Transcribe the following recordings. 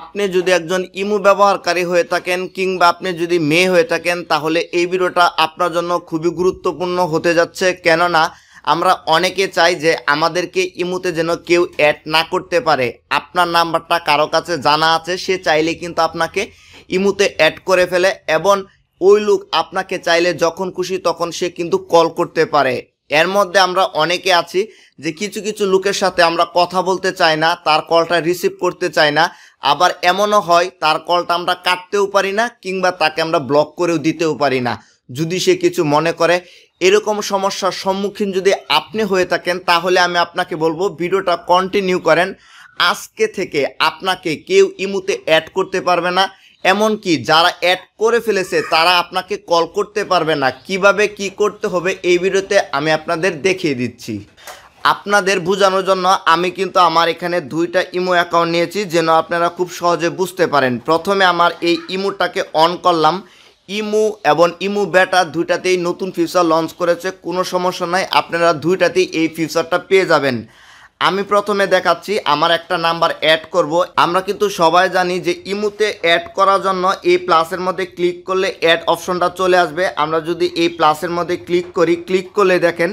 আপনি যদি একজন ইমু ব্যবহারকারী হয়ে থাকেন কিংবা আপনি যদি মেয়ে হয়ে থাকেন, তাহলে এই ভিডিওটা আপনার জন্য খুবই গুরুত্বপূর্ণ হতে যাচ্ছে। কেননা, আমরা অনেকে চাই যে আমাদেরকে ইমুতে যেন কেউ অ্যাড না করতে পারে। আপনার নাম্বারটা কারও কাছে জানা আছে, সে চাইলে কিন্তু আপনাকে ইমুতে অ্যাড করে ফেলে এবং ওই লোক আপনাকে চাইলে যখন খুশি তখন সে কিন্তু কল করতে পারে। এর মধ্যে আমরা অনেকে আছি যে কিছু কিছু লোকের সাথে আমরা কথা বলতে চাই না, তার কলটা রিসিভ করতে চাই না। আবার এমনও হয়, তার কলটা আমরা কাটতেও পারি না, কিংবা তাকে আমরা ব্লক করেও দিতেও পারি না। যদি সে কিছু মনে করে, এরকম সমস্যার সম্মুখীন যদি আপনি হয়ে থাকেন, তাহলে আমি আপনাকে বলব, ভিডিওটা কন্টিনিউ করেন। আজকে থেকে আপনাকে কেউ ইমুতে অ্যাড করতে পারবে না। এমনকি যারা অ্যাড করে ফেলেছে, তারা আপনাকে কল করতে পারবে না। কীভাবে কি করতে হবে এই ভিডিওতে আমি আপনাদের দেখিয়ে দিচ্ছি। আপনাদের বোঝানোর জন্য আমি কিন্তু আমার এখানে দুইটা ইমো অ্যাকাউন্ট নিয়েছি, যেন আপনারা খুব সহজে বুঝতে পারেন। প্রথমে আমার এই ইমোটাকে অন করলাম। ইমু এবং ইমু বেটা দুইটাতেই নতুন ফিউচার লঞ্চ করেছে, কোনো সমস্যা নাই। আপনারা দুইটাতেই এই ফিউচারটা পেয়ে যাবেন। আমি প্রথমে দেখাচ্ছি, আমার একটা নাম্বার অ্যাড করব। আমরা কিন্তু সবাই জানি যে ইমুতে অ্যাড করার জন্য এই প্লাসের মধ্যে ক্লিক করলে অ্যাড অপশনটা চলে আসবে। আমরা যদি এই প্লাসের মধ্যে ক্লিক করি ক্লিক করলে দেখেন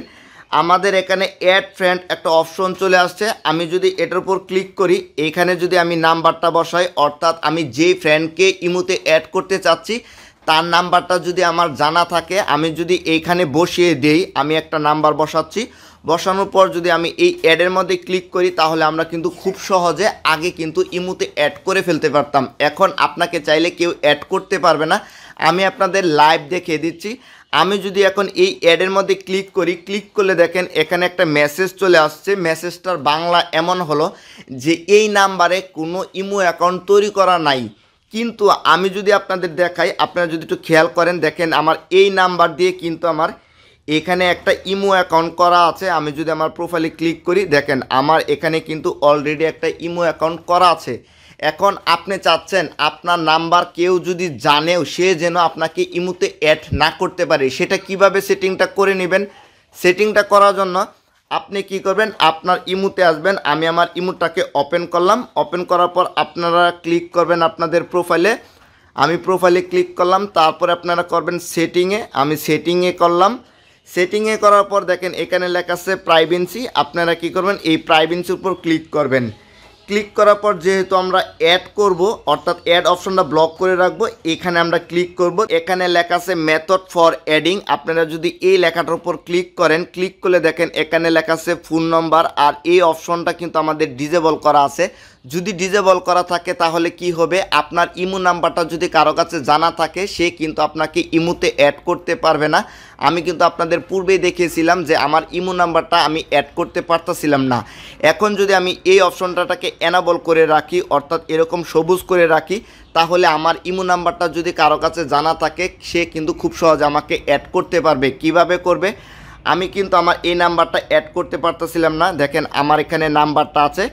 আমাদের এখানে অ্যাড ফ্রেন্ড একটা অপশন চলে আসছে। আমি যদি এটার উপর ক্লিক করি এইখানে যদি আমি নাম্বারটা বসাই, অর্থাৎ আমি যেই ফ্রেন্ডকে ইমুতে অ্যাড করতে চাচ্ছি তার নাম্বারটা যদি আমার জানা থাকে, আমি যদি এইখানে বসিয়ে দেই, আমি একটা নাম্বার বসাচ্ছি। বসানোর পর যদি আমি এই অ্যাডের মধ্যে ক্লিক করি, তাহলে আমরা কিন্তু খুব সহজে আগে কিন্তু ইমুতে অ্যাড করে ফেলতে পারতাম। এখন আপনাকে চাইলে কেউ অ্যাড করতে পারবে না। আমি আপনাদের লাইভ দেখিয়ে দিচ্ছি। আমি যদি এখন এই অ্যাডের মধ্যে ক্লিক করি, ক্লিক করলে দেখেন এখানে একটা মেসেজ চলে আসছে। মেসেজটার বাংলা এমন হলো যে, এই নাম্বারে কোনো ইমো অ্যাকাউন্ট তৈরি করা নাই। কিন্তু আমি যদি আপনাদের দেখাই, আপনারা যদি একটু খেয়াল করেন, দেখেন আমার এই নাম্বার দিয়ে কিন্তু আমার এখানে একটা ইমো অ্যাকাউন্ট করা আছে। আমি যদি আমার প্রোফাইলে ক্লিক করি, দেখেন আমার এখানে কিন্তু অলরেডি একটা ইমো অ্যাকাউন্ট করা আছে। এখন আপনি চাচ্ছেন আপনার নাম্বার কেউ যদি জানেও, সে যেন আপনাকে ইমুতে অ্যাড না করতে পারে, সেটা কীভাবে সেটিংটা করে নেবেন? সেটিংটা করার জন্য আপনি কি করবেন? আপনার ইমুতে আসবেন। আমি আমার ইমুটাকে ওপেন করলাম। ওপেন করার পর আপনারা ক্লিক করবেন আপনাদের প্রোফাইলে আমি প্রোফাইলে ক্লিক করলাম। তারপরে আপনারা করবেন সেটিংয়ে আমি সেটিংয়ে করলাম। সেটিংয়ে করার পর দেখেন এখানে লেখা আছে প্রাইভেন্সি আপনারা কি করবেন? এই প্রাইভেন্সির উপর ক্লিক করবেন। ক্লিক করার পর যেহেতু আমরা অ্যাড করব, অর্থাৎ অ্যাড অপশনটা ব্লক করে রাখব, এখানে আমরা ক্লিক করব। এখানে লেখা আছে মেথড ফর অ্যাডিং আপনারা যদি এই লেখাটার উপর ক্লিক করেন ক্লিক করলে দেখেন এখানে লেখা আছে ফোন নম্বর আর এই অপশনটা কিন্তু আমাদের ডিজেবল করা আছে। যদি ডিজেবল করা থাকে তাহলে কি হবে? আপনার ইমো নাম্বারটা যদি কারও কাছে জানা থাকে, সে কিন্তু আপনাকে ইমুতে অ্যাড করতে পারবে না। আমি কিন্তু আপনাদের পূর্বেই দেখিয়েছিলাম যে আমার ইমো নাম্বারটা আমি অ্যাড করতে পারতেছিলাম না। এখন যদি আমি এই অপশনটাকে এনাবল করে রাখি, অর্থাৎ এরকম সবুজ করে রাখি, তাহলে আমার ইমো নাম্বারটা যদি কারও কাছে জানা থাকে, সে কিন্তু খুব সহজে আমাকে অ্যাড করতে পারবে। কীভাবে করবে? আমি কিন্তু আমার এই নাম্বারটা অ্যাড করতে পারতেছিলাম না। দেখেন, আমার এখানে নাম্বারটা আছে।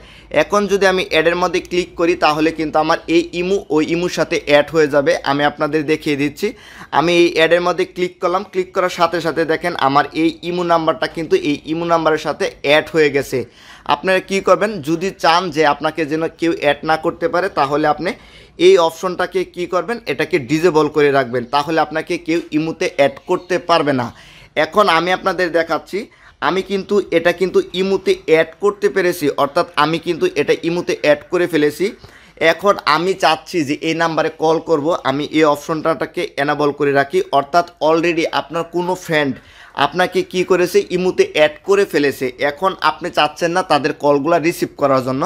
এখন যদি আমি অ্যাডের মধ্যে ক্লিক করি, তাহলে কিন্তু আমার এই ইমু, ওই ইমুর সাথে অ্যাড হয়ে যাবে। আমি আপনাদের দেখিয়ে দিচ্ছি। আমি এই অ্যাডের মধ্যে ক্লিক করলাম। ক্লিক করার সাথে সাথে দেখেন, আমার এই ইমু নাম্বারটা কিন্তু এই ইমু নাম্বারের সাথে অ্যাড হয়ে গেছে। আপনারা কি করবেন? যদি চান যে আপনাকে যেন কেউ অ্যাড না করতে পারে, তাহলে আপনি এই অপশনটাকে কি করবেন? এটাকে ডিজেবল করে রাখবেন। তাহলে আপনাকে কেউ ইমুতে অ্যাড করতে পারবে না। এখন আমি আপনাদের দেখাচ্ছি, আমি কিন্তু এটা কিন্তু ইমুতে অ্যাড করতে পেরেছি, অর্থাৎ আমি কিন্তু এটা ইমুতে অ্যাড করে ফেলেছি। এখন আমি চাচ্ছি যে এই নাম্বারে কল করব, আমি এই অপশনটাকে এনাবল করে রাখি। অর্থাৎ অলরেডি আপনার কোনো ফ্রেন্ড আপনাকে কি করেছে? ইমুতে অ্যাড করে ফেলেছে। এখন আপনি চাচ্ছেন না তাদের কলগুলো রিসিভ করার জন্য।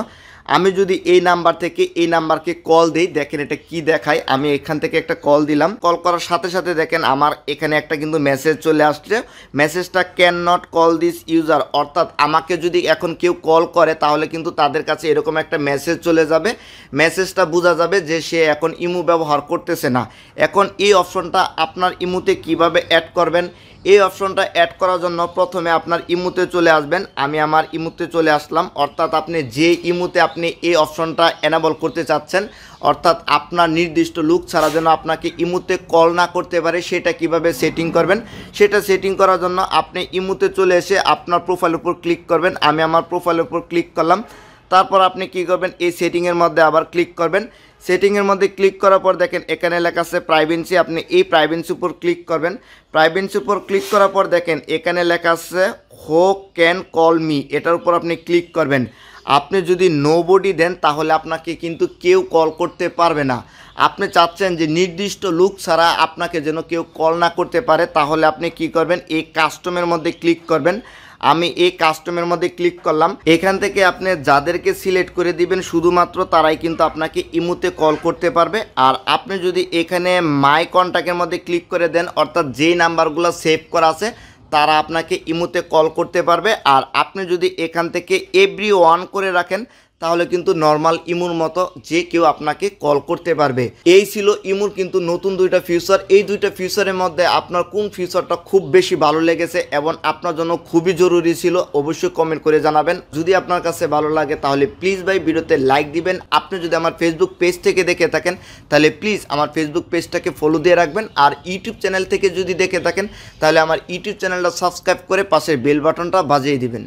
আমি যদি এই নাম্বার থেকে এই নাম্বারকে কল দিই, দেখেন এটা কি দেখায়, আমি এখান থেকে একটা কল দিলাম। কল করার সাথে সাথে দেখেন আমার এখানে একটা কিন্তু মেসেজ চলে আসছে। মেসেজটা can not call this user অর্থাৎ আমাকে যদি এখন কেউ কল করে, তাহলে কিন্তু তাদের কাছে এরকম একটা মেসেজ চলে যাবে। মেসেজটা বোঝা যাবে যে সে এখন ইমু ব্যবহার করতেছে না। এখন এই অপশনটা আপনার ইমুতে কীভাবে অ্যাড করবেন? এই অপশনটা অ্যাড করার জন্য প্রথমে আপনার ইমুতে চলে আসবেন। আমি আমার ইমুতে চলে আসলাম। অর্থাৎ আপনি যে ইমুতে আপনি এই অপশনটা এনাবল করতে চাচ্ছেন, অর্থাৎ আপনার নির্দিষ্ট লুক ছাড়া যেন আপনাকে ইমুতে কল না করতে পারে, সেটা কীভাবে সেটিং করবেন? সেটা সেটিং করার জন্য আপনি ইমুতে চলে এসে আপনার প্রোফাইলের উপর ক্লিক করবেন। আমি আমার প্রোফাইলের উপর ক্লিক করলাম। তারপর আপনি কি করবেন? এই সেটিংয়ের মধ্যে আবার ক্লিক করবেন। সেটিংয়ের মধ্যে ক্লিক করার পর দেখেন, এখানে লেখা আছে প্রাইভেন্সি আপনি এই প্রাইভেন্সি উপর ক্লিক করবেন। প্রাইভেন্সি উপর ক্লিক করার পর দেখেন, এখানে লেখা আছে হো ক্যান কল মি এটার উপর আপনি ক্লিক করবেন। আপনি যদি নো বডি দেন, তাহলে আপনাকে কিন্তু কেউ কল করতে পারবে না। আপনি চাচ্ছেন যে নির্দিষ্ট লুক ছাড়া আপনাকে যেন কেউ কল না করতে পারে, তাহলে আপনি কি করবেন? এই কাস্টমের মধ্যে ক্লিক করবেন। আমি এই কাস্টমের মধ্যে ক্লিক করলাম। এখান থেকে আপনি যাদেরকে সিলেক্ট করে দিবেন, শুধুমাত্র তারাই কিন্তু আপনাকে ইমুতে কল করতে পারবে। আর আপনি যদি এখানে মাই কন্ট্যাক্টের মধ্যে ক্লিক করে দেন, অর্থাৎ যেই নাম্বারগুলো সেভ করা আছে তারা আপনাকে ইমুতে কল করতে পারবে। আর আপনি যদি এখান থেকে এভরি ওয়ান করে রাখেন তাহলে কিন্তু নর্মাল ইমুর মতো যে কেউ আপনাকে কল করতে পারবে। এই ছিল ইমুর কিন্তু নতুন দুইটা ফিউচার এই দুইটা ফিউচারের মধ্যে আপনার কোন ফিউচারটা খুব বেশি ভালো লেগেছে এবং আপনার জন্য খুবই জরুরি ছিল অবশ্যই কমেন্ট করে জানাবেন। যদি আপনার কাছে ভালো লাগে তাহলে প্লিজ ভাই ভিডিওতে লাইক দিবেন। আপনি যদি আমার ফেসবুক পেজ থেকে দেখে থাকেন, তাহলে প্লিজ আমার ফেসবুক পেজটাকে ফলো দিয়ে রাখবেন। আর ইউটিউব চ্যানেল থেকে যদি দেখে থাকেন, তাহলে আমার ইউটিউব চ্যানেলটা সাবস্ক্রাইব করে পাশের বেল বাটনটা বাজিয়ে দিবেন।